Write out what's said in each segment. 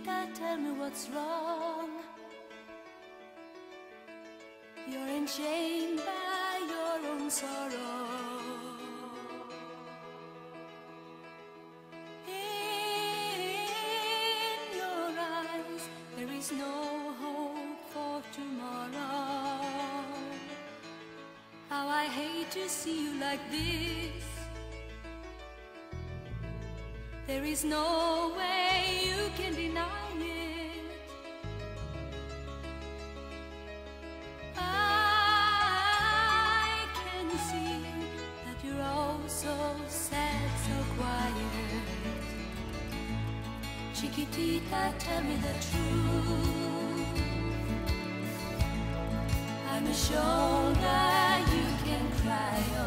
Chiquitita, tell me what's wrong. You're enchained by your own sorrow. In your eyes, there is no hope for tomorrow. How I hate to see you like this. There is no way can deny it. I can see that you're all so sad, so quiet. Chiquitita, tell me the truth. I'm a shoulder you can cry on.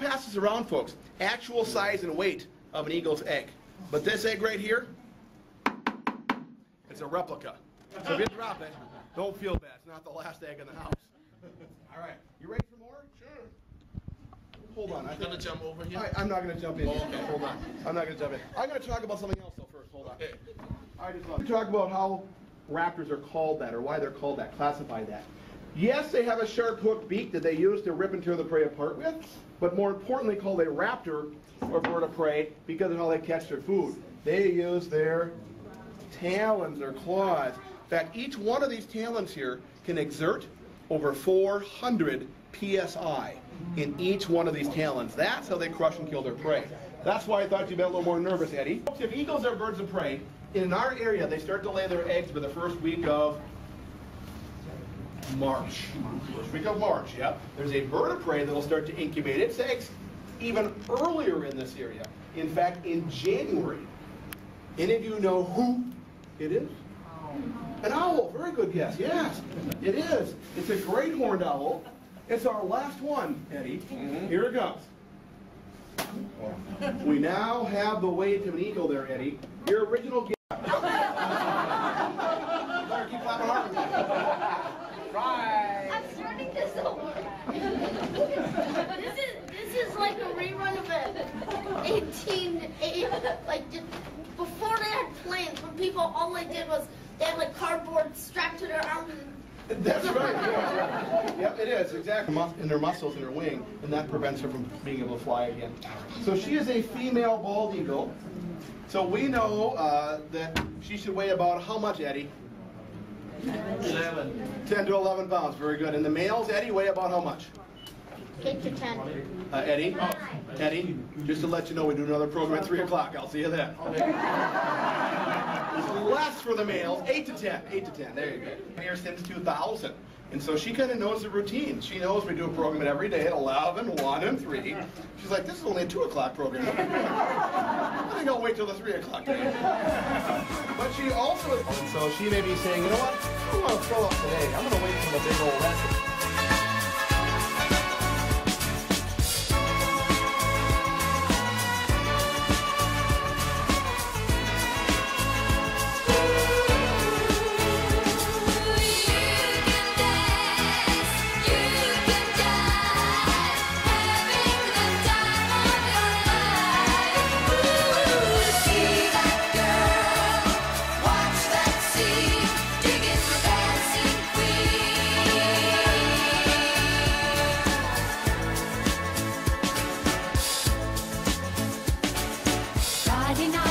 Pass this around, folks. Actual size and weight of an eagle's egg. But this egg right here, it's a replica. So if you drop it, don't feel bad. It's not the last egg in the house. All right, you ready for more? Sure. Hold on. I'm gonna jump over here? Right, I'm not going to jump in. Oh, okay. Hold on. I'm not going to jump in. I'm going to talk about something else though first. Hold on. Okay. I just want to talk about how raptors are called that or why they're called that, classify that. Yes, they have a sharp hooked beak that they use to rip and tear the prey apart with, but more importantly called a raptor or bird of prey because of how they catch their food. They use their talons, their claws. In fact, each one of these talons here can exert over 400 psi in each one of these talons. That's how they crush and kill their prey. That's why I thought you'd be a little more nervous, Eddie. If eagles are birds of prey, in our area they start to lay their eggs by the first week of March. First week of March, yep. There's a bird of prey that'll start to incubate its eggs even earlier in this area. In fact, in January. Any of you know who it is? An owl. Very good guess. Yes, it is. It's a great horned owl. It's our last one, Eddie. Mm-hmm. Here it goes. We now have the weight of an eagle there, Eddie. Your original guess. Better keep clapping hard. I'm starting this over. this is this is like a rerun of it. 18, eight- like just before they had planes, when people all they did was they had like cardboard strapped to their arms. and- That's right. Yeah. Yep, it is exactly in their muscles in her wing, and that prevents her from being able to fly again. So she is a female bald eagle. So we know uh, that she should weigh about how much, Eddie? 11. 10 to 11 pounds. Very good. And the males, Eddie, weigh about how much? Eight to ten. Uh, Eddie? Eddie, just to let you know, we do another program at 3 o'clock. I'll see you then. Less for the males, 8 to 10. 8 to 10. There you go. Here since 2000. And so she kind of knows the routine. She knows we do a program every day at 11, 1, and 3. She's like, this is only a 2 o'clock program. I think I'll wait till the 3 o'clock. But she also, so she may be saying, you know what? I don't want to throw up today. I'm going to wait till the big old I did not.